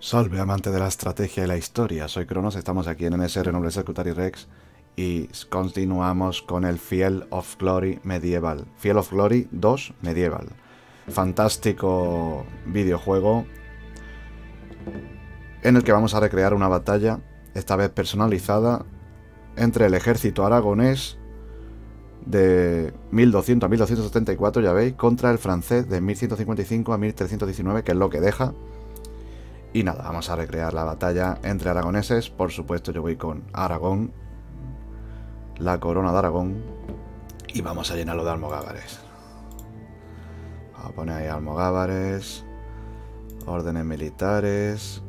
Salve, amante de la estrategia y la historia. Soy Cronos, estamos aquí en MSR Noble Secretary Rex y continuamos con el Fiel of Glory Medieval. Fiel of Glory 2 Medieval. Fantástico videojuego en el que vamos a recrear una batalla, esta vez personalizada, entre el ejército aragonés de 1200 a 1274, ya veis, contra el francés de 1155 a 1319, que es lo que deja. Y nada, vamos a recrear la batalla entre aragoneses. Por supuesto, yo voy con Aragón, la corona de Aragón, y vamos a llenarlo de almogávares. Vamos a poner ahí almogávares, órdenes militares.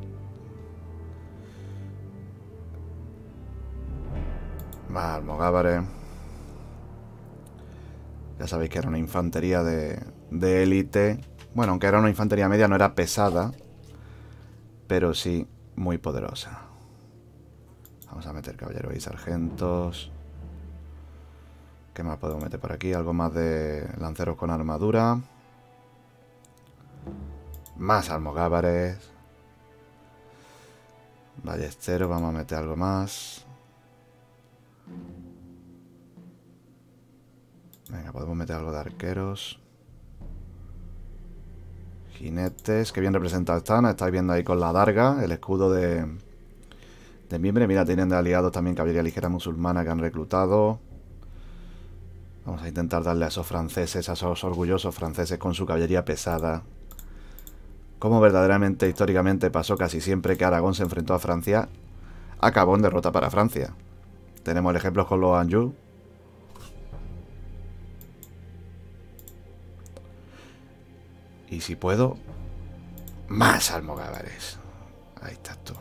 Más almogávares. Ya sabéis que era una infantería de élite. bueno, aunque era una infantería media, no era pesada pero sí muy poderosa. Vamos a meter caballeros y sargentos. ¿Qué más podemos meter por aquí? Algo más de lanceros con armadura. Más almogávares. Ballesteros, vamos a meter algo más. Venga, podemos meter algo de arqueros. Jinetes, que bien representados están. Estáis viendo ahí con la darga, el escudo de, de miembro. Mira, tienen de aliados también caballería ligera musulmana que han reclutado. Vamos a intentar darle a esos franceses, a esos orgullosos franceses con su caballería pesada. Como verdaderamente, históricamente, pasó casi siempre que Aragón se enfrentó a Francia, acabó en derrota para Francia. Tenemos el ejemplo con los Anjou, Y si puedo, más almogávares. Ahí está tú.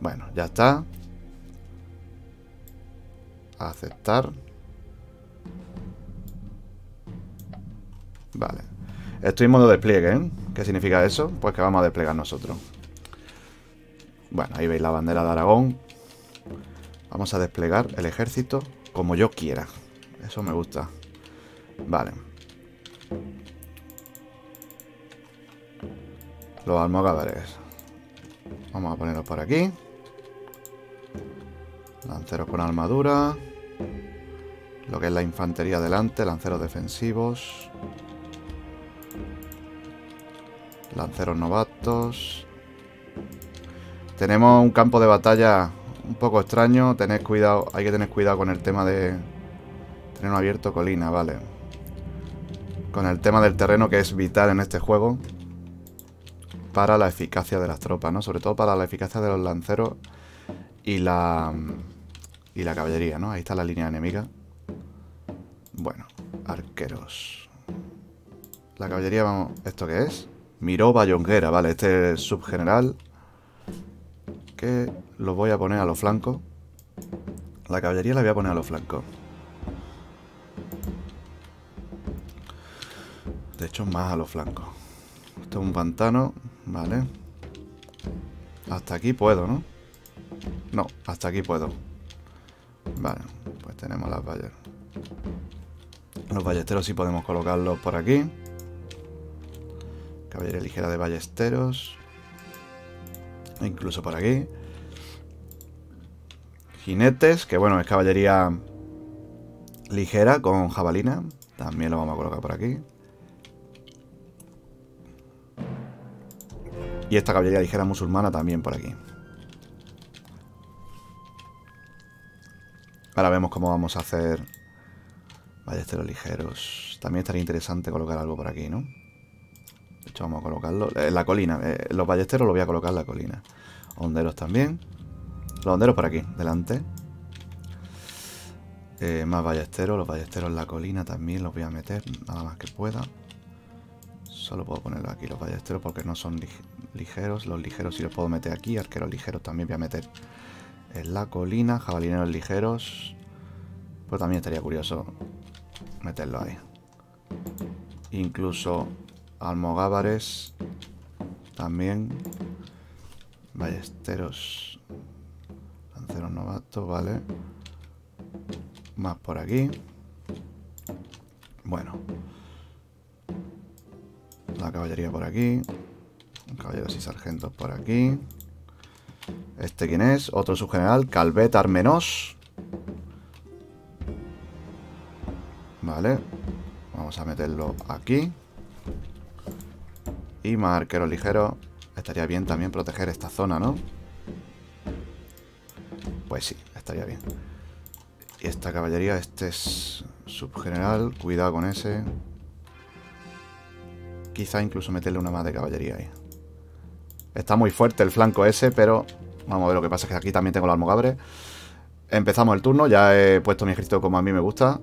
Bueno, ya está. Aceptar. Vale. Estoy en modo despliegue, ¿eh? ¿Qué significa eso? Pues que vamos a desplegar nosotros. Bueno, ahí veis la bandera de Aragón. Vamos a desplegar el ejército como yo quiera. Eso me gusta. Vale. Los almogávares. Vamos a ponerlos por aquí. Lanceros con armadura. Lo que es la infantería delante. Lanceros defensivos. Lanceros novatos. Tenemos un campo de batalla un poco extraño. Tened cuidado, hay que tener cuidado con el tema de tener abierto colina, vale. Con el tema del terreno que es vital en este juego para la eficacia de las tropas, ¿no? Sobre todo para la eficacia de los lanceros y la, y la caballería, ¿no? Ahí está la línea enemiga. Bueno, arqueros. La caballería, vamos... ¿Esto qué es? Miró Bayonguera, vale, este subgeneral. Que lo voy a poner a los flancos. La caballería la voy a poner a los flancos. De hecho, más a los flancos. Esto es un pantano. Vale. Hasta aquí puedo, ¿no? No, hasta aquí puedo. Vale, pues tenemos las vallas. Los ballesteros sí podemos colocarlos por aquí. Caballería ligera de ballesteros. Incluso por aquí. Jinetes, que bueno, es caballería ligera con jabalina. También lo vamos a colocar por aquí. Y esta caballería ligera musulmana también por aquí. Ahora vemos cómo vamos a hacer ballesteros ligeros. También estaría interesante colocar algo por aquí, ¿no? De hecho, vamos a colocarlo en la colina. Eh, los ballesteros los voy a colocar en la colina. Honderos también. Los honderos por aquí, delante. Eh, más ballesteros. Los ballesteros en la colina también los voy a meter. Nada más que pueda. Solo puedo ponerlo aquí los ballesteros porque no son ligeros. Los ligeros sí los puedo meter aquí. Arqueros ligeros también voy a meter en la colina. Jabalineros ligeros. Pues también estaría curioso meterlo ahí. Incluso almogávares. También. Ballesteros. Lanceros novatos, vale. Más por aquí. Bueno. La caballería por aquí. Caballeros y sargentos por aquí. ¿Este quién es? Otro subgeneral, Calvet Armenos. Vale. Vamos a meterlo aquí. Y más arquero ligero. Estaría bien también proteger esta zona, ¿no? Pues sí, estaría bien. Y esta caballería, este es subgeneral. Cuidado con ese. Quizá incluso meterle una más de caballería ahí. Está muy fuerte el flanco ese, pero vamos a ver lo que pasa. Que aquí también tengo el almogabre. Empezamos el turno. Ya he puesto mi ejército como a mí me gusta.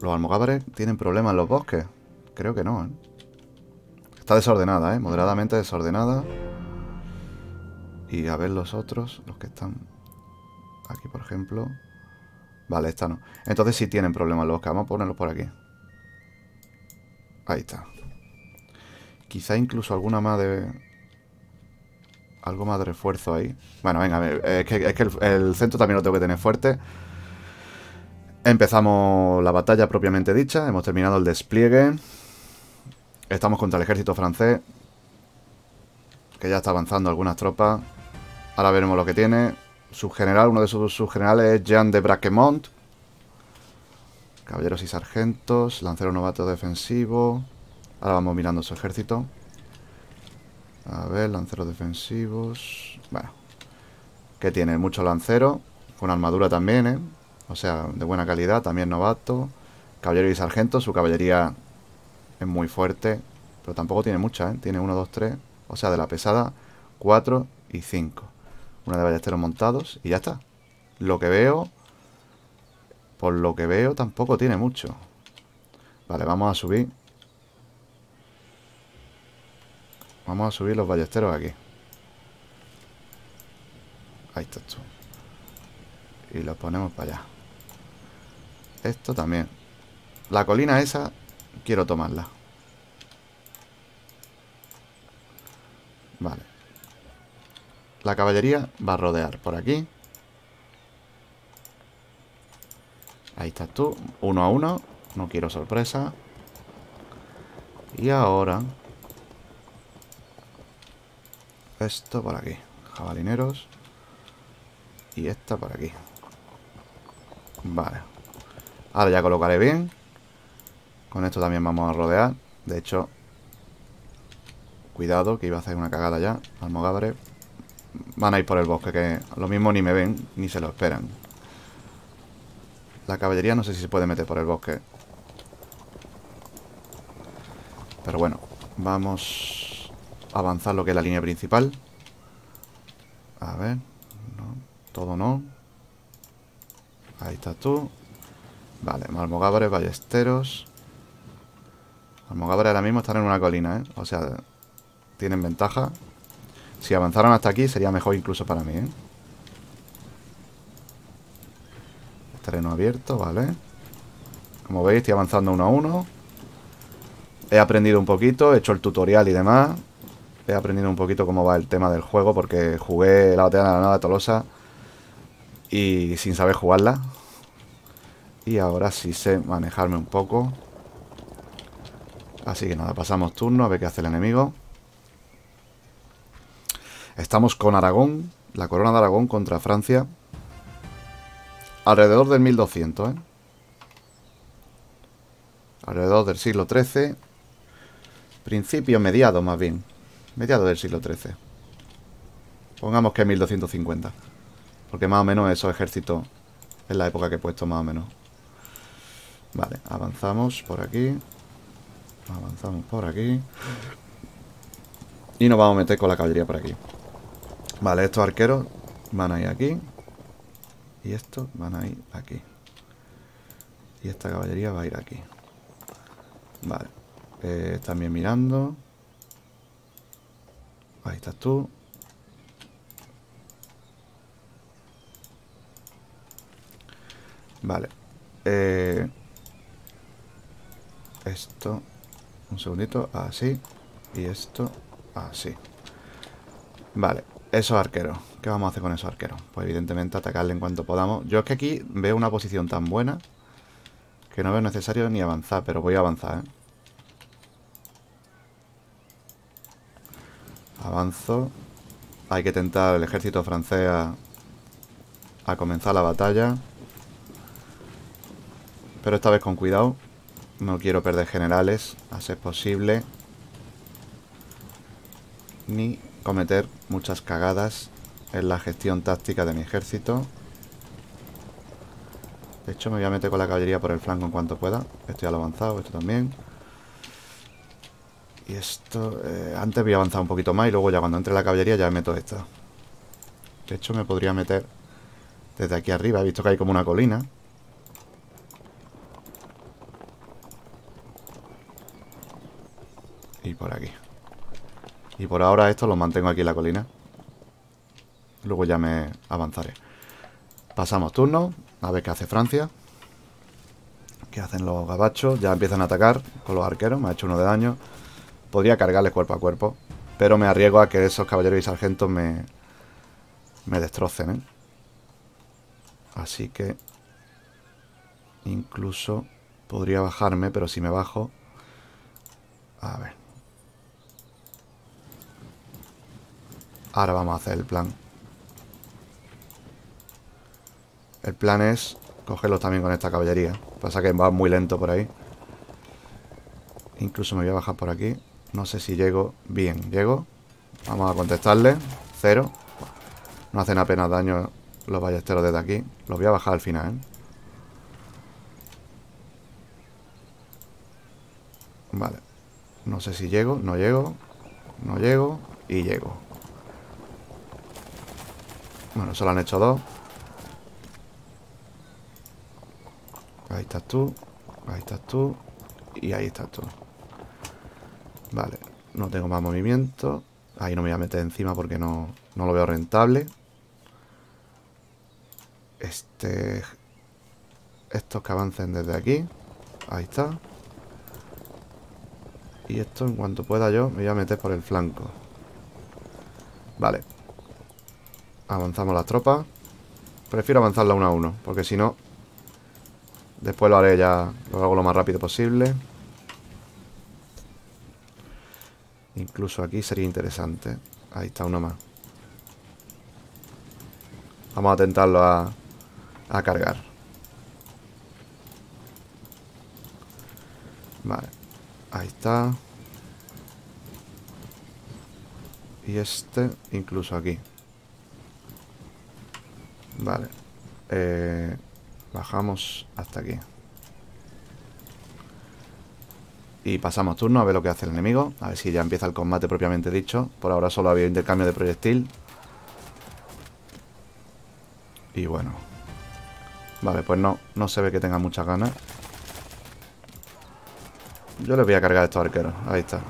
¿Los almogabres tienen problemas en los bosques? Creo que no, ¿eh? Está desordenada, ¿eh? Moderadamente desordenada. Y a ver los otros, los que están aquí, por ejemplo. Vale, esta no. Entonces sí tienen problemas los bosques. Vamos a ponerlos por aquí. Ahí está. Quizá incluso alguna más de... Algo más de refuerzo ahí. Bueno, venga, es que, es que el, el centro también lo tengo que tener fuerte. Empezamos la batalla propiamente dicha, hemos terminado el despliegue. Estamos contra el ejército francés, que ya está avanzando algunas tropas. Ahora veremos lo que tiene. Su general, uno de sus subgenerales es Jean de Braquemont. Caballeros y sargentos, lancero novato defensivo. Ahora vamos mirando su ejército. A ver, lanceros defensivos. Bueno, que tiene mucho lancero, con armadura también, ¿eh? O sea, de buena calidad, también novato. Caballero y sargento, su caballería es muy fuerte. Pero tampoco tiene mucha, ¿eh? Tiene 1, 2, 3. O sea, de la pesada, 4 y 5. Una de ballesteros montados y ya está. Lo que veo... Por lo que veo, tampoco tiene mucho. Vale, vamos a subir. Vamos a subir los ballesteros aquí. Ahí está tú. Y los ponemos para allá. Esto también. La colina esa, quiero tomarla. Vale. La caballería va a rodear por aquí. Ahí estás tú. Uno a uno. No quiero sorpresa. Y ahora... Esto por aquí. Jabalineros. Y esta por aquí. Vale. Ahora ya colocaré bien. Con esto también vamos a rodear. De hecho, cuidado que iba a hacer una cagada ya. Almogávares. Van a ir por el bosque, que lo mismo ni me ven, ni se lo esperan. La caballería no sé si se puede meter por el bosque. Pero bueno, vamos avanzar lo que es la línea principal. A ver, no, todo no. Ahí estás tú. Vale, Almogávares, ballesteros. Almogávares ahora mismo están en una colina, ¿eh? O sea, tienen ventaja. Si avanzaran hasta aquí sería mejor incluso para mí, ¿eh? Terreno abierto, vale. Como veis, estoy avanzando uno a uno. He aprendido un poquito, he hecho el tutorial y demás. He aprendido un poquito cómo va el tema del juego porque jugué la batalla de la nada Tolosa y sin saber jugarla. Y ahora sí sé manejarme un poco. Así que nada, pasamos turno a ver qué hace el enemigo. Estamos con Aragón, la corona de Aragón contra Francia. Alrededor del 1200, ¿eh? Alrededor del siglo XIII. Principio, mediado más bien. Mediado del siglo XIII. Pongamos que 1250. Porque más o menos esos ejércitos es la época que he puesto más o menos. Vale, avanzamos por aquí. Avanzamos por aquí. Y nos vamos a meter con la caballería por aquí. Vale, estos arqueros van a ir aquí. Y estos van a ir aquí. Y esta caballería va a ir aquí. Vale. Eh, también mirando. Tú. Vale. Eh, esto. Un segundito. Así. Y esto. Así. Vale. Esos arqueros. ¿Qué vamos a hacer con esos arqueros? Pues evidentemente atacarle en cuanto podamos. Yo es que aquí veo una posición tan buena que no veo necesario ni avanzar, pero voy a avanzar, ¿eh? Avanzo. Hay que tentar el ejército francés a, comenzar la batalla. Pero esta vez con cuidado. No quiero perder generales, a ser posible. Ni cometer muchas cagadas en la gestión táctica de mi ejército. De hecho, me voy a meter con la caballería por el flanco en cuanto pueda. Esto ya lo avanzado, esto también. Y esto... Eh, antes voy a avanzar un poquito más y luego ya cuando entre la caballería ya meto esta. De hecho, me podría meter desde aquí arriba. He visto que hay como una colina. Y por aquí. Y por ahora esto lo mantengo aquí en la colina. Luego ya me avanzaré. Pasamos turno. A ver qué hace Francia. ¿Qué hacen los gabachos? Ya empiezan a atacar con los arqueros. Me ha hecho uno de daño. Podría cargarles cuerpo a cuerpo. Pero me arriesgo a que esos caballeros y sargentos me, me destrocen, ¿eh? Así que... Incluso podría bajarme, pero si me bajo... A ver. Ahora vamos a hacer el plan. El plan es cogerlos también con esta caballería. Pasa que va muy lento por ahí. Incluso me voy a bajar por aquí. No sé si llego. Bien, llego. Vamos a contestarle. Cero. No hacen apenas daño los ballesteros desde aquí. Los voy a bajar al final, ¿eh? Vale. No sé si llego. No llego. No llego. Y llego. Bueno, solo han hecho dos. Ahí estás tú. Ahí estás tú. Y ahí estás tú. Vale. No tengo más movimiento. Ahí no me voy a meter encima porque no, no lo veo rentable. Este... Estos que avancen desde aquí. Ahí está. Y esto en cuanto pueda yo me voy a meter por el flanco. Vale. Avanzamos las tropas. Prefiero avanzarla uno a uno, porque si no... Después lo haré ya... Lo hago lo más rápido posible. Incluso aquí sería interesante. Ahí está uno más. Vamos a tentarlo a, a cargar. Vale. Ahí está. Y este incluso aquí. Vale. Eh, bajamos hasta aquí. Y pasamos turno a ver lo que hace el enemigo. A ver si ya empieza el combate propiamente dicho. Por ahora solo había intercambio de proyectil. Y bueno. Vale, pues no, no se ve que tenga muchas ganas. Yo les voy a cargar a estos arqueros. Ahí está.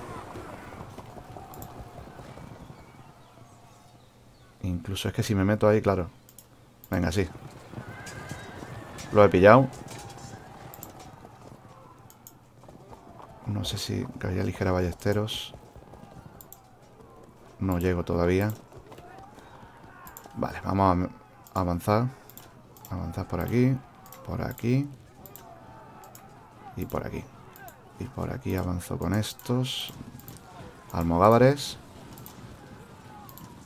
Incluso es que si me meto ahí, claro. Venga, sí. Lo he pillado. Sé si caería ligera ballesteros. No llego todavía. Vale, vamos a avanzar. Avanzar por aquí. Por aquí. Y por aquí. Y por aquí avanzo con estos. Almogávares.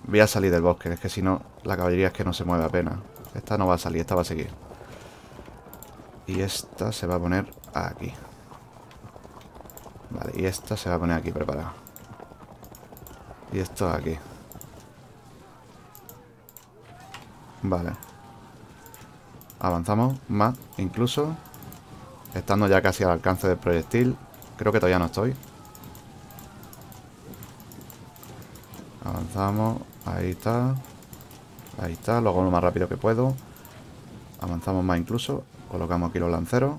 Voy a salir del bosque. Es que si no, la caballería es que no se mueve apenas. Esta no va a salir, esta va a seguir. Y esta se va a poner aquí. Vale, y esta se va a poner aquí preparada. Y esto aquí. Vale. Avanzamos más, incluso. Estando ya casi al alcance del proyectil. Creo que todavía no estoy. Avanzamos. Ahí está. Ahí está, lo hago lo más rápido que puedo Avanzamos más incluso Colocamos aquí los lanceros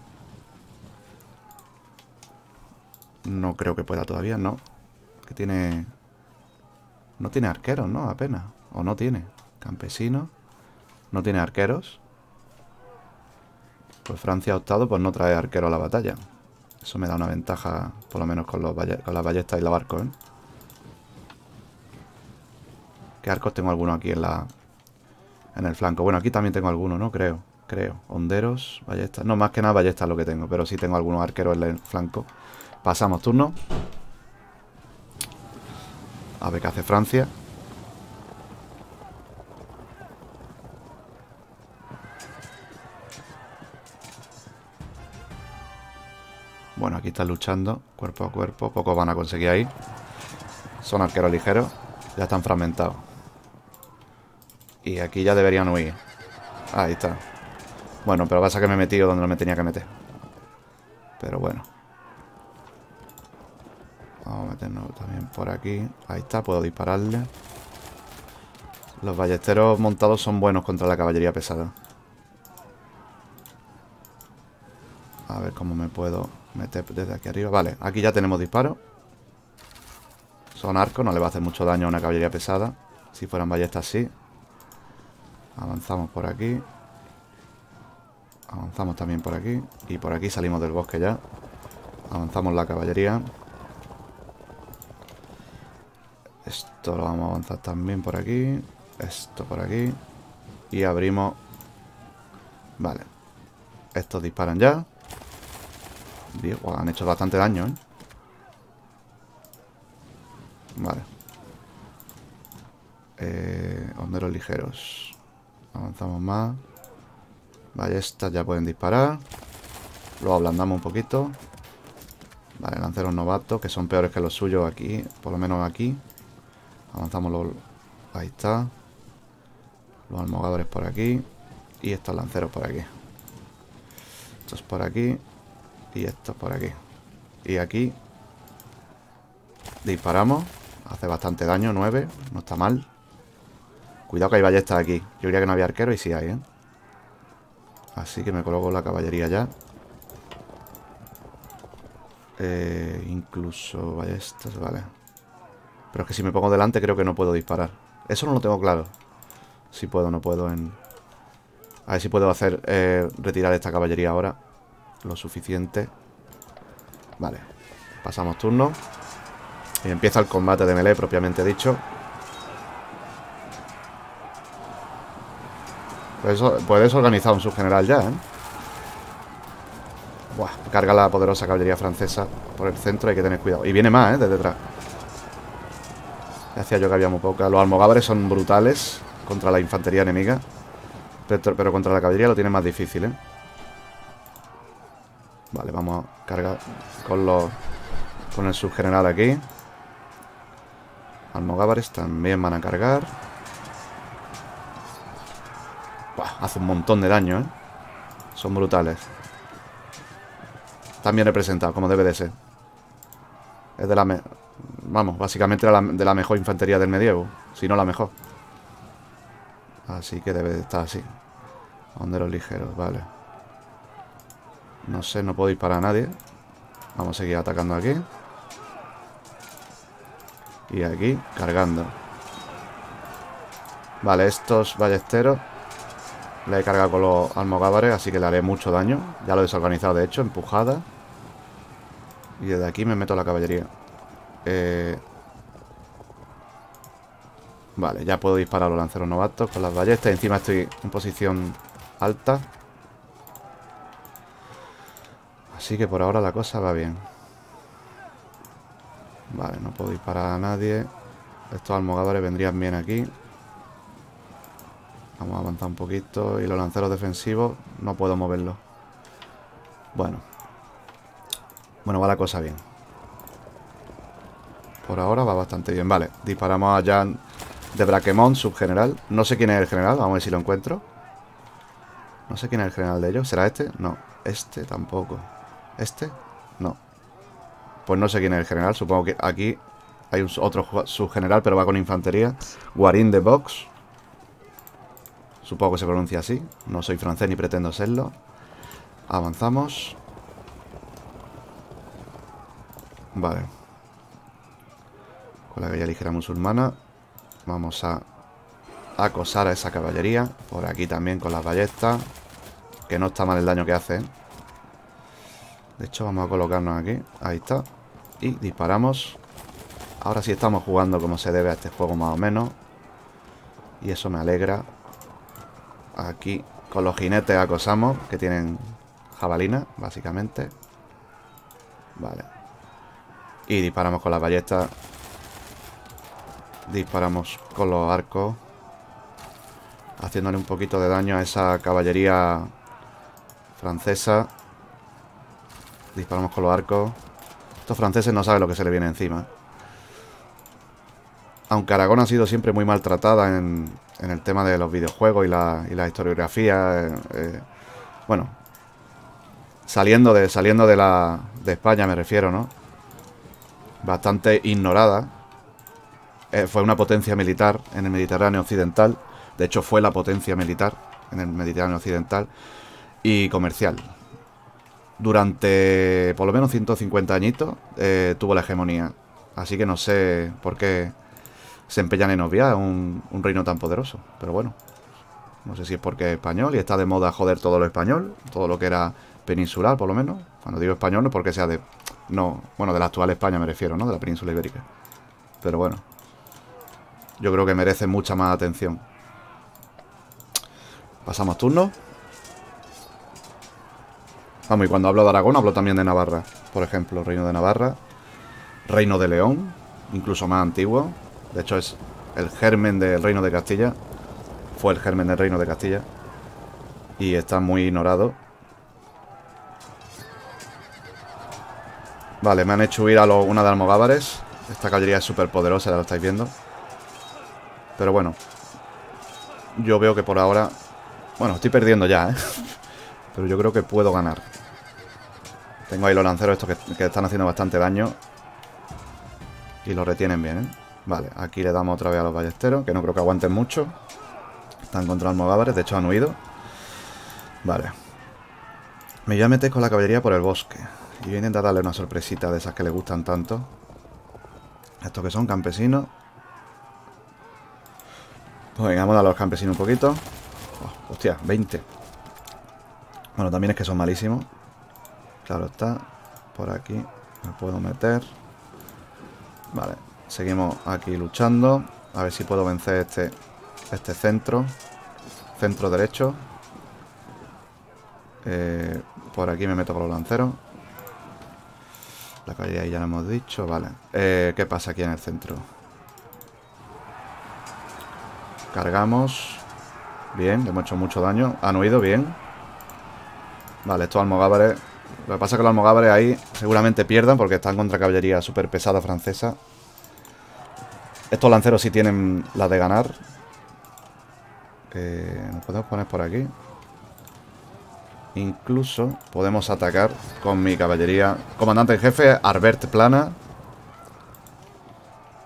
No creo que pueda todavía, no Que tiene... No tiene arqueros, ¿no? Apenas O no tiene Campesinos No tiene arqueros Pues Francia ha optado por no traer arquero a la batalla Eso me da una ventaja Por lo menos con, los con las ballestas y la barco, ¿eh? ¿Qué arcos tengo alguno aquí en la, en el flanco. Bueno, aquí también tengo algunos, ¿no? Creo, creo. Honderos, ballestas. No, más que nada ballestas lo que tengo, pero sí tengo algunos arqueros en el flanco. Pasamos turno. A ver qué hace Francia. Bueno, aquí están luchando cuerpo a cuerpo. Pocos van a conseguir ahí. Son arqueros ligeros. Ya están fragmentados. Y aquí ya deberían huir. Ahí está. Bueno, pero pasa que me he metido donde no me tenía que meter. Pero bueno. Vamos a meternos también por aquí. Ahí está, puedo dispararle. Los ballesteros montados son buenos contra la caballería pesada. A ver cómo me puedo meter desde aquí arriba. Vale, aquí ya tenemos disparos. Son arcos, no le va a hacer mucho daño a una caballería pesada. Si fueran ballestas, sí. Avanzamos por aquí. Avanzamos también por aquí. Y por aquí salimos del bosque ya. Avanzamos la caballería. Esto lo vamos a avanzar también por aquí. Esto por aquí. Y abrimos... Vale. Estos disparan ya. han hecho bastante daño, ¿eh? Vale. Eh, honderos ligeros. Avanzamos más. Ballestas ya pueden disparar. Lo ablandamos un poquito. Vale, lanceros novatos, que son peores que los suyos aquí. Por lo menos aquí. Avanzamos los... Ahí está. Los almogadores por aquí. Y estos lanceros por aquí. Estos por aquí. Y estos por aquí. Y aquí. Disparamos. Hace bastante daño, 9. No está mal. Cuidado que hay ballestas aquí. Yo diría que no había arquero y sí hay, ¿eh? Así que me coloco la caballería ya. Eh, incluso ballestas, vale. Pero es que si me pongo delante creo que no puedo disparar. Eso no lo tengo claro. Si puedo no puedo en... A ver si puedo hacer... Eh, retirar esta caballería ahora. Lo suficiente. Vale. Pasamos turno. Y empieza el combate de melee propiamente dicho. Puedes, organizar un subgeneral ya, ¿eh? Buah, carga la poderosa caballería francesa por el centro, hay que tener cuidado. Y viene más, ¿eh? De detrás. Decía yo que había muy poca. Los almogávares son brutales contra la infantería enemiga. Pero, contra la caballería lo tiene más difícil, ¿eh? Vale, vamos a cargar con los... Con el subgeneral aquí. Almogávares también van a cargar. hace un montón de daño, ¿eh? Son brutales. Están bien representados, como debe de ser. Es de la... Vamos, básicamente de la mejor infantería del medievo. Si no la mejor. Así que debe de estar así. Honderos ligeros, vale. No sé, no puedo disparar a nadie. Vamos a seguir atacando aquí. Y aquí, cargando. Vale, estos ballesteros le he cargado con los almogávares, así que le haré mucho daño. Ya lo he desorganizado, de hecho, empujada. Y desde aquí me meto la caballería. Eh... Vale, ya puedo disparar los lanceros novatos con las ballestas. Encima estoy en posición alta. Así que por ahora la cosa va bien. Vale, no puedo disparar a nadie. Estos almogávares vendrían bien aquí. Vamos a avanzar un poquito. Y los lanceros defensivos no puedo moverlos. Bueno. Bueno, va la cosa bien. Por ahora va bastante bien. Vale, disparamos a Jan de Braquemont, subgeneral. No sé quién es el general, vamos a ver si lo encuentro. No sé quién es el general de ellos. ¿Será este? No, este tampoco. ¿Este? No. Pues no sé quién es el general. Supongo que aquí hay otro subgeneral, pero va con infantería. Guarín de Box. Supongo que se pronuncia así. No soy francés ni pretendo serlo. Avanzamos. Vale. Con la caballería ligera musulmana. Vamos a acosar a esa caballería. Por aquí también con las ballestas. Que no está mal el daño que hace. De hecho, vamos a colocarnos aquí. Ahí está. Y disparamos. Ahora sí estamos jugando como se debe a este juego más o menos. Y eso me alegra. Aquí con los jinetes acosamos, que tienen jabalina, básicamente. Vale. Y disparamos con las ballestas. Disparamos con los arcos. Haciéndole un poquito de daño a esa caballería francesa. Disparamos con los arcos. Estos franceses no saben lo que se le viene encima. Aunque Aragón ha sido siempre muy maltratada en, el tema de los videojuegos y la, historiografía. Eh, eh, bueno, saliendo de, saliendo de, la, de España me refiero, ¿no? Bastante ignorada. Eh, fue una potencia militar en el Mediterráneo Occidental. De hecho, fue la potencia militar en el Mediterráneo Occidental y comercial. Durante por lo menos 150 añitos eh, tuvo la hegemonía. Así que no sé por qué se empeñan en obviar un, un reino tan poderoso. Pero bueno, no sé si es porque es español y está de moda joder todo lo español, todo lo que era peninsular, por lo menos. Cuando digo español no es porque sea de... No, bueno, de la actual España me refiero, ¿no? De la península ibérica. Pero bueno. Yo creo que merece mucha más atención. Pasamos turno. Vamos, y cuando hablo de Aragón hablo también de Navarra. Por ejemplo, Reino de Navarra. Reino de León. Incluso más antiguo. De hecho es el germen del Reino de Castilla. Fue el germen del Reino de Castilla. Y está muy ignorado. Vale, me han hecho huir a una de Almogávares. Esta caballería es súper poderosa, ya lo estáis viendo. Pero bueno. Yo veo que por ahora... Bueno, estoy perdiendo ya, ¿eh? Pero yo creo que puedo ganar. Tengo ahí los lanceros estos que, están haciendo bastante daño. Y lo retienen bien, ¿eh? Vale, aquí le damos otra vez a los ballesteros, que no creo que aguanten mucho. Están contra Almogávares, de hecho han huido. Vale. Me voy a meter con la caballería por el bosque. Y voy a intentar darle una sorpresita de esas que le gustan tanto. Estos que son campesinos. Pues venga, vamos a los campesinos un poquito. Oh, hostia, 20. Bueno, también es que son malísimos. Claro está. Por aquí me puedo meter. Vale, seguimos aquí luchando. A ver si puedo vencer este, este centro. Centro derecho. Eh, por aquí me meto con los lanceros. La calle ahí ya lo hemos dicho, vale. Eh, ¿Qué pasa aquí en el centro? Cargamos. Bien, hemos hecho mucho daño. Han huido, bien. Vale, estos almogávares... Lo que pasa es que los almogávares ahí seguramente pierdan porque están contra caballería súper pesada francesa. Estos lanceros sí tienen la de ganar. Eh, nos podemos poner por aquí. Incluso podemos atacar con mi caballería. Comandante en jefe, Arbert Plana.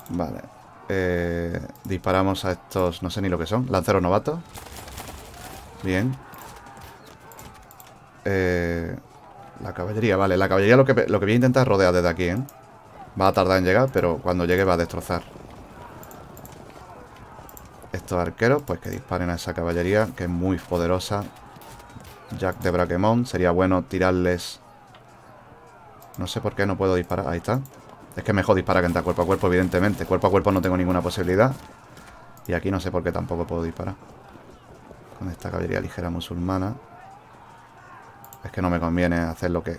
Vale. Eh, disparamos a estos, no sé ni lo que son. Lanceros novatos. Bien. Eh, la caballería, vale. La caballería lo que, lo que voy a intentar es rodear desde aquí, ¿eh? Va a tardar en llegar, pero cuando llegue va a destrozar. Estos arqueros, pues que disparen a esa caballería, que es muy poderosa. Jack de Braquemont. Sería bueno tirarles... No sé por qué no puedo disparar. Ahí está. Es que mejor disparar que entrar cuerpo a cuerpo, evidentemente. Cuerpo a cuerpo no tengo ninguna posibilidad. Y aquí no sé por qué tampoco puedo disparar. Con esta caballería ligera musulmana. Es que no me conviene hacer lo que...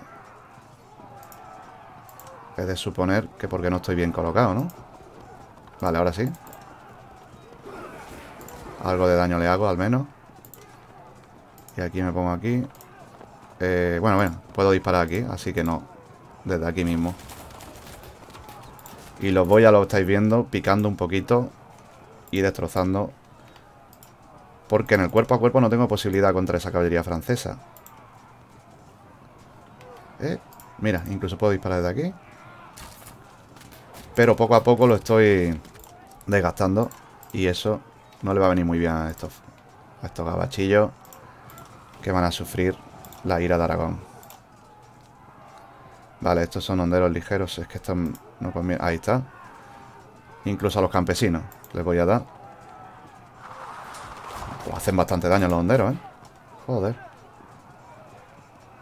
Es de suponer que porque no estoy bien colocado, ¿no? Vale, ahora sí. Algo de daño le hago, al menos. Y aquí me pongo aquí. Eh, bueno, bueno, puedo disparar aquí, así que no. Desde aquí mismo. Y los voy a lo estáis viendo, picando un poquito y destrozando. Porque en el cuerpo a cuerpo no tengo posibilidad contra esa caballería francesa. Eh, mira, incluso puedo disparar desde aquí. Pero poco a poco lo estoy desgastando. Y eso no le va a venir muy bien a estos, a estos gabachillos que van a sufrir la ira de Aragón. Vale, estos son honderos ligeros. Es que están... No Ahí está. Incluso a los campesinos les voy a dar. Pues hacen bastante daño los honderos, ¿eh? Joder.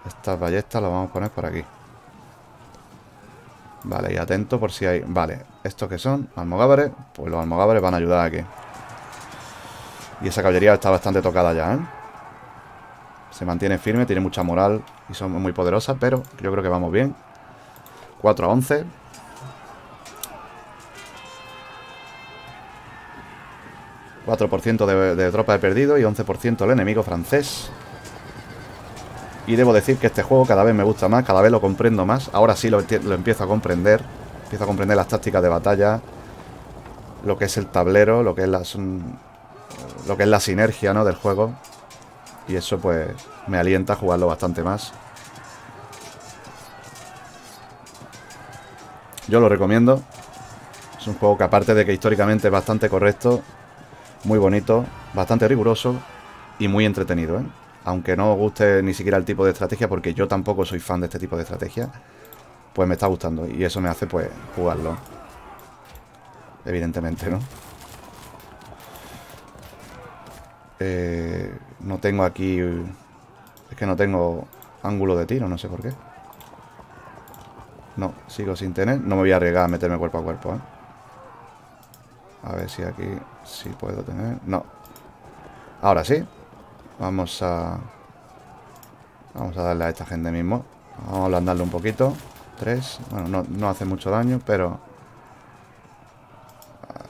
Estas ballestas las vamos a poner por aquí. Vale, y atento por si hay... Vale, ¿estos que son? Almogávares. Pues los almogávares van a ayudar aquí. Y esa caballería está bastante tocada ya, ¿eh? Se mantiene firme, tiene mucha moral y son muy poderosas, pero yo creo que vamos bien. 4 a 11. 4% de, de tropa de perdido y 11% el enemigo francés. Y debo decir que este juego cada vez me gusta más, cada vez lo comprendo más. Ahora sí lo, lo empiezo a comprender. Empiezo a comprender las tácticas de batalla, lo que es el tablero, lo que es la, lo que es la sinergia ¿no? del juego. Y eso pues me alienta a jugarlo bastante más. Yo lo recomiendo. Es un juego que aparte de que históricamente es bastante correcto, muy bonito, bastante riguroso y muy entretenido, ¿eh? Aunque no os guste ni siquiera el tipo de estrategia, porque yo tampoco soy fan de este tipo de estrategia, pues me está gustando. Y eso me hace, pues, jugarlo. Evidentemente, ¿no? Eh, no tengo aquí... Es que no tengo ángulo de tiro, no sé por qué. No, sigo sin tener. No me voy a arriesgar a meterme cuerpo a cuerpo, ¿eh? A ver si aquí sí puedo tener. No. Ahora sí. Vamos a... Vamos a darle a esta gente mismo. Vamos a ablandarle un poquito. Tres. Bueno, no, no hace mucho daño, pero...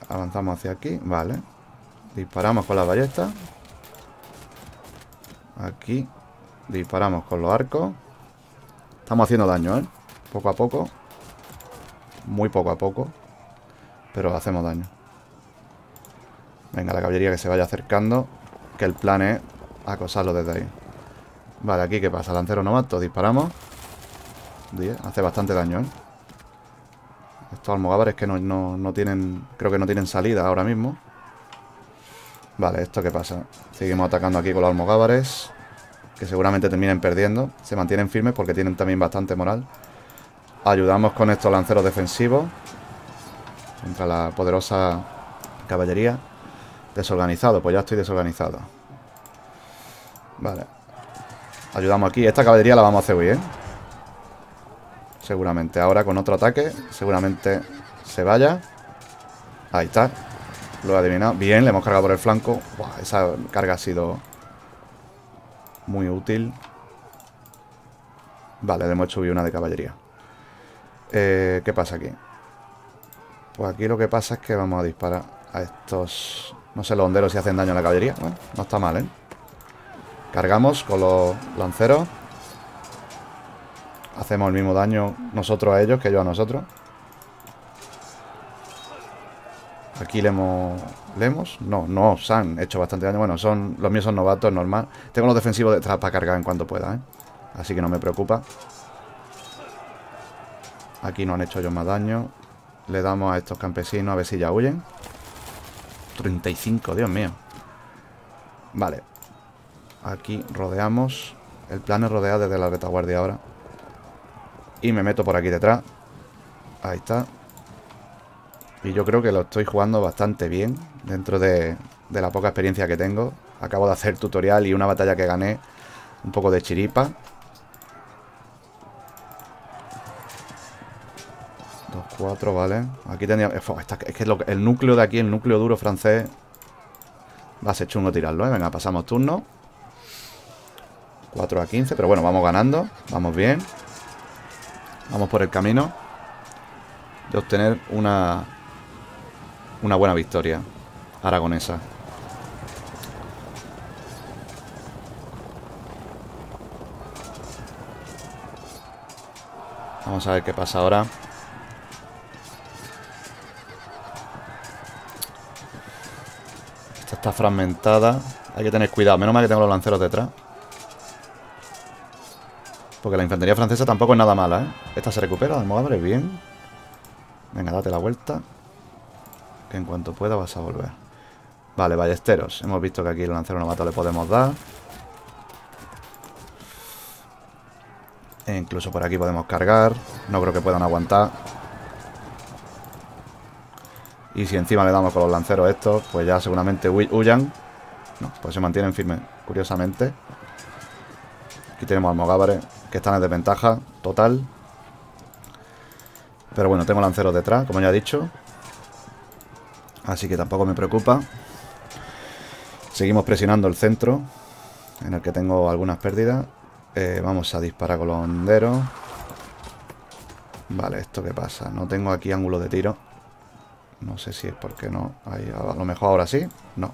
Avanzamos hacia aquí. Vale. Disparamos con la ballesta. Aquí. Disparamos con los arcos. Estamos haciendo daño, ¿eh? Poco a poco. Muy poco a poco. Pero hacemos daño. Venga, la caballería que se vaya acercando. Que el plan es acosarlo desde ahí. Vale, aquí ¿qué pasa? Lancero novato, disparamos. hace bastante daño, ¿eh? Estos almogávares que no, no, tienen... Creo que no tienen salida ahora mismo. Vale, ¿esto qué pasa? Seguimos atacando aquí con los almogávares. Que seguramente terminen perdiendo. Se mantienen firmes porque tienen también bastante moral. Ayudamos con estos lanceros defensivos. Contra la poderosa caballería. Desorganizado, pues ya estoy desorganizado. Vale. Ayudamos aquí. Esta caballería la vamos a hacer hoy, ¿eh? Seguramente. Ahora con otro ataque, seguramente se vaya. Ahí está. Lo he adivinado. Bien, le hemos cargado por el flanco. esa carga ha sido muy útil. Vale, le hemos hecho una de caballería. Eh, ¿Qué pasa aquí? Pues aquí lo que pasa es que vamos a disparar a estos... No sé los honderos si hacen daño a la caballería. Bueno, no está mal, ¿eh? Cargamos con los lanceros. Hacemos el mismo daño nosotros a ellos que ellos a nosotros. Aquí le hemos... No, no, se han hecho bastante daño. Bueno, son los míos son novatos, normal. Tengo los defensivos detrás para cargar en cuanto pueda, ¿eh? Así que no me preocupa. Aquí no han hecho ellos más daño. Le damos a estos campesinos a ver si ya huyen. 35, Dios mío. Vale. Aquí rodeamos. El plan es rodear desde la retaguardia ahora. Y me meto por aquí detrás. Ahí está. Y yo creo que lo estoy jugando bastante bien. Dentro de, de la poca experiencia que tengo. Acabo de hacer tutorial y una batalla que gané. Un poco de chiripa. 2-4, vale. Aquí tendría... Es que el núcleo de aquí, el núcleo duro francés... Va a ser chungo tirarlo, ¿eh? Venga, pasamos turno. 4 a 15, pero bueno, vamos ganando. Vamos bien. Vamos por el camino de obtener una, una buena victoria aragonesa. Vamos a ver qué pasa ahora. Fragmentada. Hay que tener cuidado. Menos mal que tengo los lanceros detrás. Porque la infantería francesa tampoco es nada mala, ¿eh? Esta se recupera, almohadre, bien. Venga, date la vuelta. Que en cuanto pueda vas a volver. Vale, ballesteros. Hemos visto que aquí el lancero novato le podemos dar. E incluso por aquí podemos cargar. No creo que puedan aguantar. Y si encima le damos con los lanceros estos, pues ya seguramente huyan. No, pues se mantienen firmes, curiosamente. Aquí tenemos almogávares que están en desventaja total. Pero bueno, tengo lanceros detrás, como ya he dicho. Así que tampoco me preocupa. Seguimos presionando el centro, en el que tengo algunas pérdidas. Eh, vamos a disparar con los honderos. Vale, ¿esto qué pasa? No tengo aquí ángulo de tiro. No sé si es porque no. a lo mejor ahora sí. No.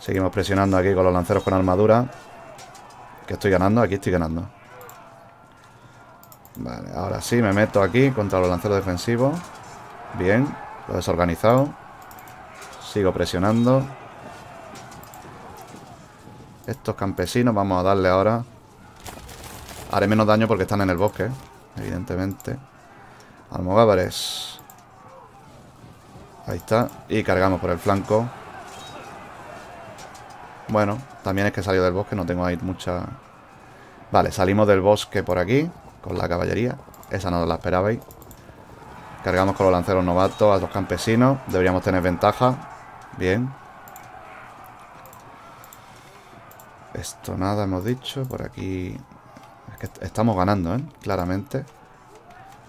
Seguimos presionando aquí con los lanceros con armadura. Que estoy ganando, aquí estoy ganando. Vale, ahora sí me meto aquí contra los lanceros defensivos. Bien, lo he desorganizado. Sigo presionando. Estos campesinos vamos a darle ahora. Haré menos daño porque están en el bosque, evidentemente. Almogávares. Ahí está. Y cargamos por el flanco. Bueno, también es que salió del bosque, no tengo ahí mucha... Vale, salimos del bosque por aquí, con la caballería. Esa no la esperabais. Cargamos con los lanceros novatos a los campesinos. Deberíamos tener ventaja. Bien. Esto nada hemos dicho. Por aquí... Es que estamos ganando, ¿eh? Claramente.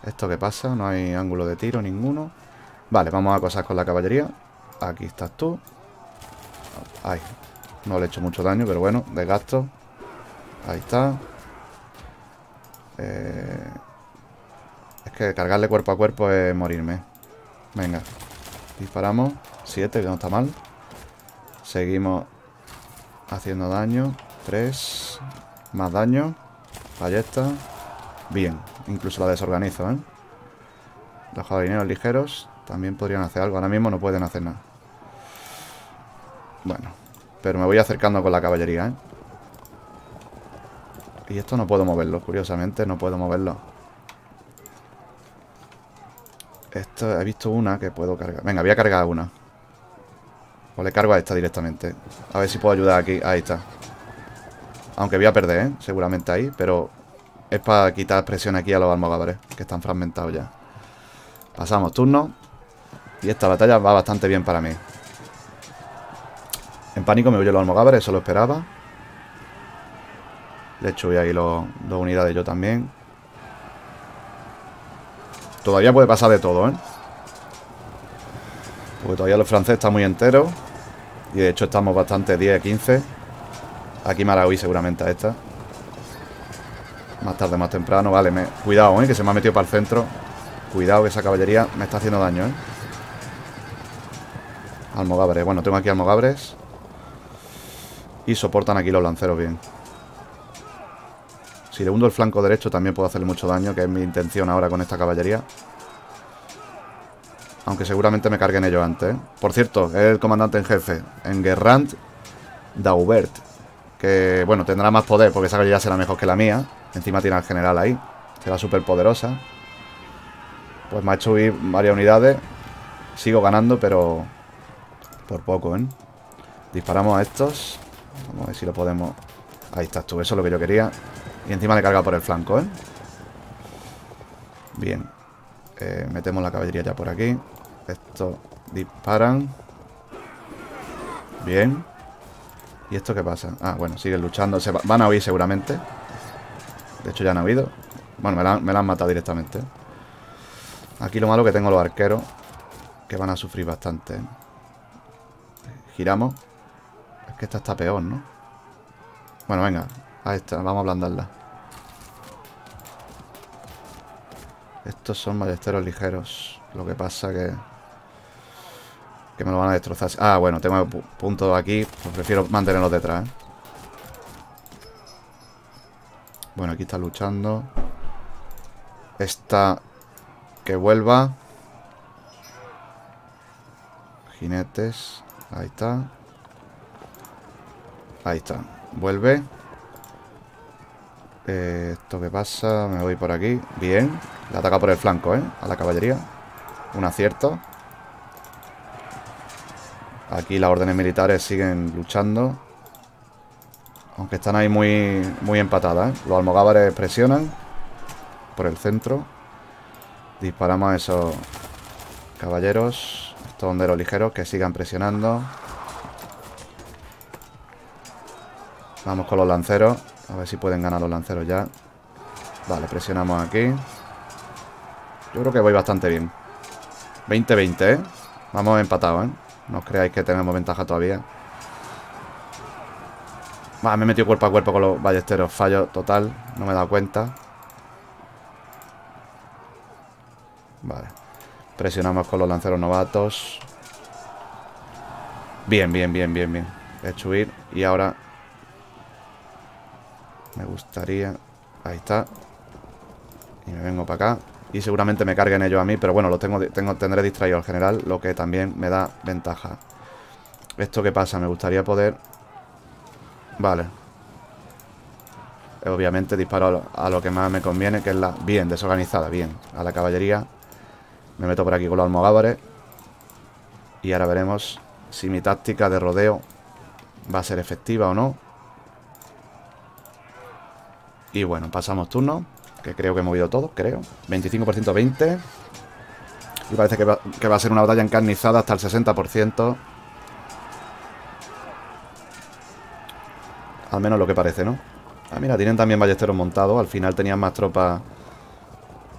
¿Esto qué pasa? No hay ángulo de tiro ninguno. Vale, vamos a cosas con la caballería. Aquí estás tú. Ahí, no le he hecho mucho daño, pero bueno, desgasto. Ahí está. Eh, es que cargarle cuerpo a cuerpo es morirme. Venga. Disparamos. Siete, que no está mal. Seguimos haciendo daño. Tres. Más daño. Ballesta. Bien. Incluso la desorganizo, ¿eh? Los jardines ligeros también podrían hacer algo. Ahora mismo no pueden hacer nada. Bueno. Pero me voy acercando con la caballería, ¿eh? Y esto no puedo moverlo, curiosamente, no puedo moverlo. Esto, he visto una que puedo cargar. Venga, voy a cargar una. O le cargo a esta directamente. A ver si puedo ayudar aquí. Ahí está. Aunque voy a perder, ¿eh? Seguramente ahí, pero es para quitar presión aquí a los almogávares, que están fragmentados ya. Pasamos turno. Y esta batalla va bastante bien para mí. En pánico me huyo los almogávares, eso lo esperaba. De hecho, voy ahí los, dos unidades yo también. Todavía puede pasar de todo, ¿eh? Porque todavía los franceses están muy enteros. Y de hecho estamos bastante 10, 15. Aquí Maragüí seguramente a esta. Más tarde, más temprano. Vale, me... cuidado, ¿eh? Que se me ha metido para el centro. Cuidado que esa caballería me está haciendo daño, ¿eh? Almogávares. Bueno, tengo aquí almogávares. Y soportan aquí los lanceros bien. Si le hundo el flanco derecho también puedo hacerle mucho daño, que es mi intención ahora con esta caballería. Aunque seguramente me carguen ellos antes. ¿eh? Por cierto, es el comandante en jefe. En Guerrand Daubert. Que, bueno, tendrá más poder porque esa caballería será mejor que la mía. Encima tiene al general ahí. Será súper poderosa. Pues me ha hecho huir varias unidades. Sigo ganando, pero... Por poco, ¿eh? Disparamos a estos. Vamos a ver si lo podemos... Ahí estás tú, eso es lo que yo quería. Y encima le carga por el flanco, ¿eh? Bien. Eh, metemos la caballería ya por aquí. Estos disparan. Bien. ¿Y esto qué pasa? Ah, bueno, siguen luchando. Se van a huir seguramente. De hecho ya han huido. Bueno, me la, me la han matado directamente. Aquí lo malo que tengo los arqueros. Que van a sufrir bastante. ¿eh? Giramos. Es que esta está peor, ¿no? Bueno, venga. Ahí está, vamos a ablandarla. Estos son ballesteros ligeros. Lo que pasa que... Que me lo van a destrozar. Ah, bueno, tengo puntos aquí. Pues prefiero mantenerlos detrás, ¿eh? Bueno, aquí está luchando. Esta... Que vuelva. Jinetes. Ahí está. Ahí está. Vuelve. Eh, ¿Esto qué pasa? Me voy por aquí. Bien. Le ataca por el flanco, ¿eh? A la caballería. Un acierto. Aquí las órdenes militares siguen luchando. Aunque están ahí muy, muy empatadas, ¿eh? Los almogávares presionan. Por el centro. Disparamos a esos caballeros. Estos honderos ligeros que sigan presionando. Vamos con los lanceros. A ver si pueden ganar los lanceros ya. Vale, presionamos aquí. Yo creo que voy bastante bien. 20-20, ¿eh? Vamos empatados, ¿eh? No os creáis que tenemos ventaja todavía. Vale, me he metido cuerpo a cuerpo con los ballesteros. Fallo total. No me he dado cuenta. Vale. Presionamos con los lanceros novatos. Bien, bien, bien, bien, bien. Huir y ahora... Me gustaría... Ahí está. Y me vengo para acá. Y seguramente me carguen ellos a mí, pero bueno, lo tengo, tengo, tendré distraído al general, lo que también me da ventaja. ¿Esto qué pasa? Me gustaría poder... Vale. Obviamente disparo a lo que más me conviene, que es la... Bien, desorganizada, bien. A la caballería. Me meto por aquí con los almogávares. Y ahora veremos si mi táctica de rodeo va a ser efectiva o no. Y bueno, pasamos turno. Que creo que he movido todo, creo 25% 20 Y parece que va, que va a ser una batalla encarnizada hasta el 60% Al menos lo que parece, ¿no? Ah, mira, tienen también ballesteros montados Al final tenían más tropas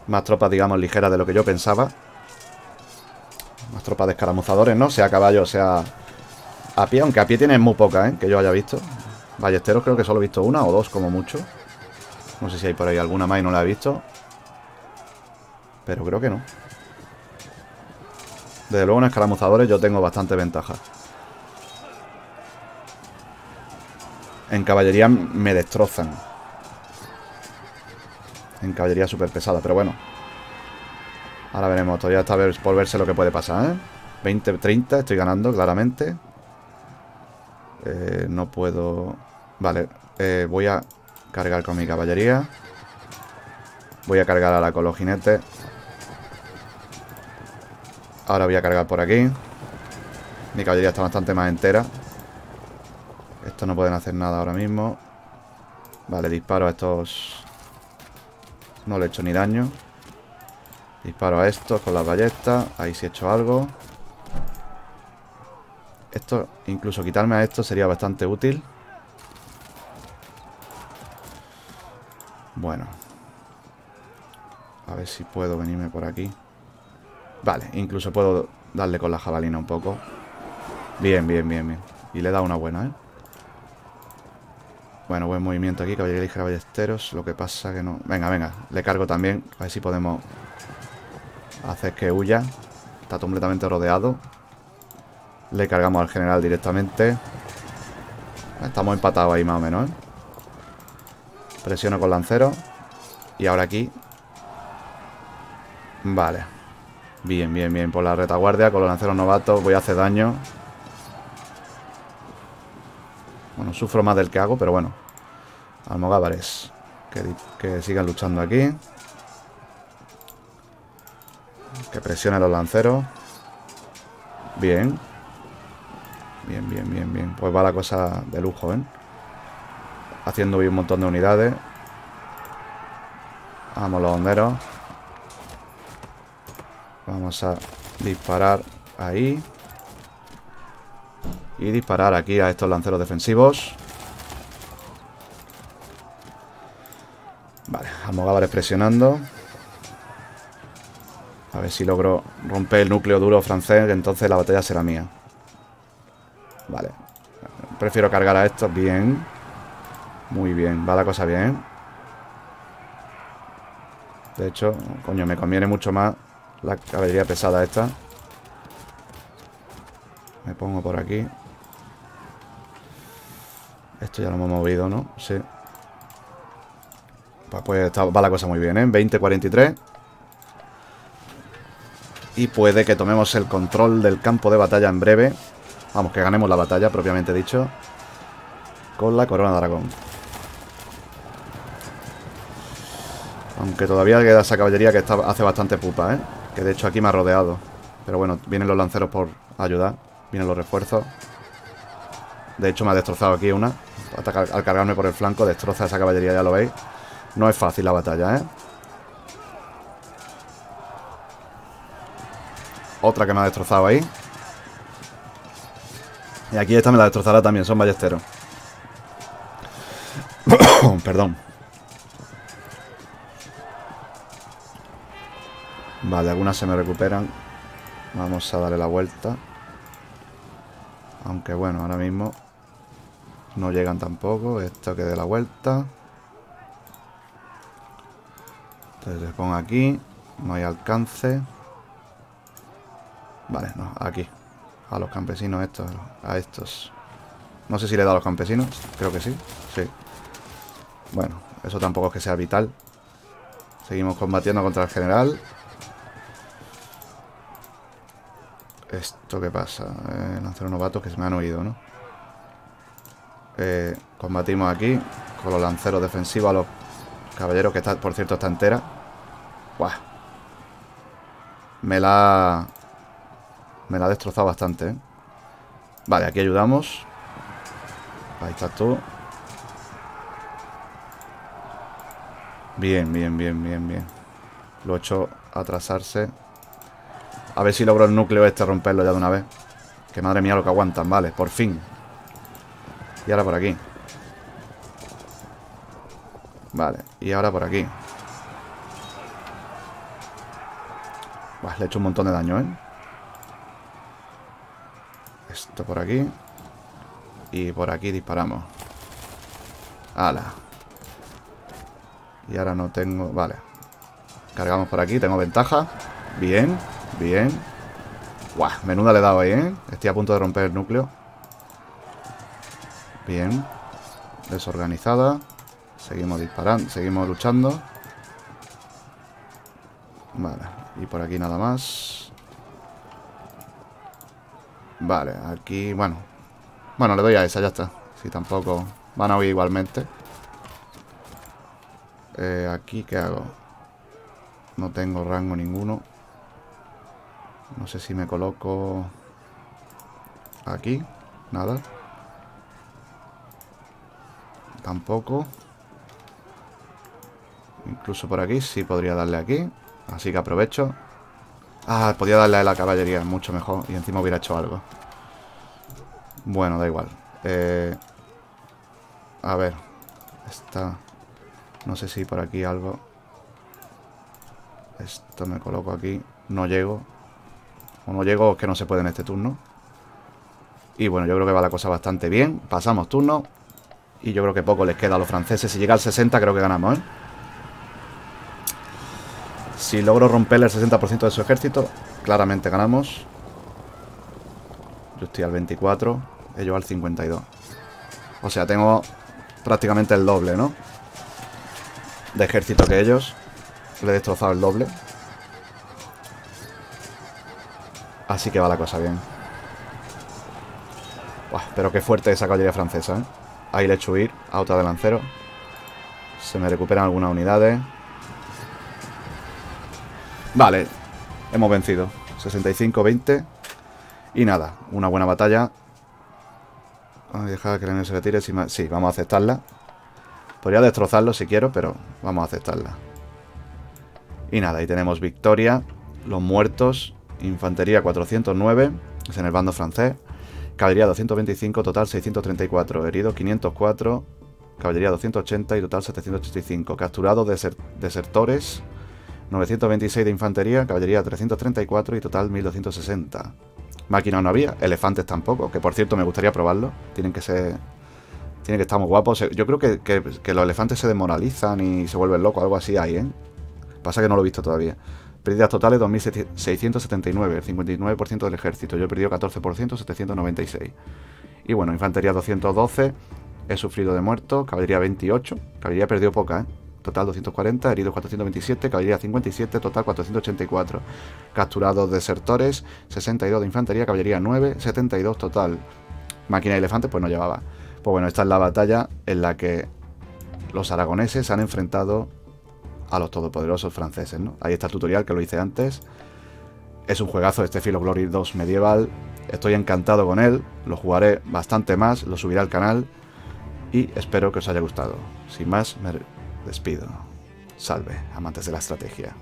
Más tropas, digamos, ligeras de lo que yo pensaba Más tropas de escaramuzadores, ¿no? Sea a caballo, sea a pie Aunque a pie tienen muy poca, ¿eh? Que yo haya visto Ballesteros creo que solo he visto una o dos como mucho no sé si hay por ahí alguna más y no la he visto. Pero creo que no. Desde luego en escaramuzadores yo tengo bastante ventaja. En caballería me destrozan. En caballería súper pesada, pero bueno. Ahora veremos, todavía está por verse lo que puede pasar, ¿eh? 20, 30, estoy ganando claramente. Eh, no puedo... Vale, eh, voy a Cargar con mi caballería. Voy a cargar ahora con los jinetes. Ahora voy a cargar por aquí. Mi caballería está bastante más entera. Estos no pueden hacer nada ahora mismo. Vale, disparo a estos... No le he hecho ni daño. Disparo a estos con las ballestas. Ahí sí he hecho algo. Esto, incluso quitarme a esto sería bastante útil. Bueno. A ver si puedo venirme por aquí. Vale, incluso puedo darle con la jabalina un poco. Bien, bien, bien, bien. Y le da una buena, ¿eh? Bueno, buen movimiento aquí, caballería ligera ballesteros. Lo que pasa que no... Venga, venga, le cargo también. A ver si podemos hacer que huya. Está completamente rodeado. Le cargamos al general directamente. Estamos empatados ahí más o menos, ¿eh? Presiono con lancero. Y ahora aquí. Vale. Bien, bien, bien. Por la retaguardia, con los lanceros novatos voy a hacer daño. Bueno, sufro más del que hago, pero bueno. Almogávares. Que, que sigan luchando aquí. Que presione los lanceros. Bien. Bien, bien, bien, bien. Pues va la cosa de lujo, ¿eh? Haciendo un montón de unidades. Vamos los honderos. Vamos a disparar ahí. Y disparar aquí a estos lanceros defensivos. Vale, Almogávares presionando. A ver si logro romper el núcleo duro francés, entonces la batalla será mía. Vale. Prefiero cargar a estos. Bien. Muy bien, va la cosa bien. De hecho, coño, me conviene mucho más la caballería pesada esta. Me pongo por aquí. Esto ya lo hemos movido, ¿no? Sí. Pues, pues va la cosa muy bien, ¿eh? 20-43. Y puede que tomemos el control del campo de batalla en breve. Vamos, que ganemos la batalla, propiamente dicho. Con la corona de dragón. Aunque todavía queda esa caballería que está, hace bastante pupa, ¿eh? Que de hecho aquí me ha rodeado. Pero bueno, vienen los lanceros por ayudar. Vienen los refuerzos. De hecho me ha destrozado aquí una. Al cargarme por el flanco destroza esa caballería, ya lo veis. No es fácil la batalla, ¿eh? Otra que me ha destrozado ahí. Y aquí esta me la destrozará también, son ballesteros. Perdón. Vale, algunas se me recuperan. Vamos a darle la vuelta. Aunque bueno, ahora mismo no llegan tampoco. Esto que dé la vuelta. Entonces le pongo aquí. No hay alcance. Vale, no, aquí. A los campesinos estos, a estos. No sé si le dado a los campesinos. Creo que sí. Sí. Bueno, eso tampoco es que sea vital. Seguimos combatiendo contra el general. ¿Esto qué pasa? Eh, lanzar novatos que se me han oído, ¿no? Eh, combatimos aquí con los lanceros defensivos a los caballeros, que está, por cierto está entera. Buah. Me la... Me la ha destrozado bastante, ¿eh? Vale, aquí ayudamos. Ahí estás tú. Bien, bien, bien, bien, bien. Lo he hecho atrasarse. A ver si logro el núcleo este romperlo ya de una vez. Que madre mía lo que aguantan, vale, por fin. Y ahora por aquí. Vale, y ahora por aquí. Le he hecho un montón de daño, ¿eh? Esto por aquí. Y por aquí disparamos. ¡Hala! Y ahora no tengo... Vale. Cargamos por aquí, tengo ventaja. Bien, bien. Buah, menuda le he dado ahí, ¿eh? Estoy a punto de romper el núcleo. Bien. Desorganizada. Seguimos disparando, seguimos luchando. Vale, y por aquí nada más. Vale, aquí, bueno. Bueno, le doy a esa, ya está. Si tampoco van a huir igualmente. Eh, aquí, ¿qué hago? No tengo rango ninguno. No sé si me coloco... Aquí. Nada. Tampoco. Incluso por aquí sí podría darle aquí. Así que aprovecho. Ah, podía darle a la caballería, mucho mejor. Y encima hubiera hecho algo. Bueno, da igual. Eh, a ver. Está... No sé si por aquí algo... Esto me coloco aquí. No llego. O no llego, es que no se puede en este turno. Y bueno, yo creo que va la cosa bastante bien. Pasamos turno. Y yo creo que poco les queda a los franceses. Si llega al 60 creo que ganamos, ¿eh? Si logro romperle el 60% de su ejército, claramente ganamos. Yo estoy al 24, ellos al 52. O sea, tengo prácticamente el doble, ¿no? De ejército que ellos. Le he destrozado el doble. Así que va la cosa bien. pero qué fuerte esa caballería francesa, ¿eh? Ahí le he hecho huir a otra de lancero. Se me recuperan algunas unidades. Vale, hemos vencido. 65-20. Y nada, una buena batalla. Vamos a dejar que el se retire. Sí, vamos a aceptarla. Podría destrozarlo si quiero, pero vamos a aceptarla. Y nada, ahí tenemos victoria. Los muertos. Infantería 409. Es en el bando francés. Caballería 225, total 634. Heridos 504. Caballería 280 y total 785. Capturados desertores 926 de infantería, caballería 334 y total 1260. Máquinas no había, elefantes tampoco, que por cierto me gustaría probarlo. Tienen que ser... Tienen que estar muy guapos. Yo creo que, que, los elefantes se desmoralizan y se vuelven locos, algo así hay, ¿eh? Pasa que no lo he visto todavía. Pérdidas totales 2.679, el 59% del ejército. Yo he perdido 14%, 796. Y bueno, infantería 212, he sufrido de muertos, caballería 28. Caballería perdió poca, ¿eh? Total 240, heridos 427, caballería 57, total 484. Capturados desertores, 62 de infantería, caballería 9, 72 total. Máquina de elefantes pues no llevaba. Pues bueno, esta es la batalla en la que los aragoneses han enfrentado a los todopoderosos franceses, ¿no? Ahí está el tutorial que lo hice antes. Es un juegazo este Filo Glory 2 medieval. Estoy encantado con él, lo jugaré bastante más, lo subiré al canal y espero que os haya gustado. Sin más, me despido. Salve, amantes de la estrategia.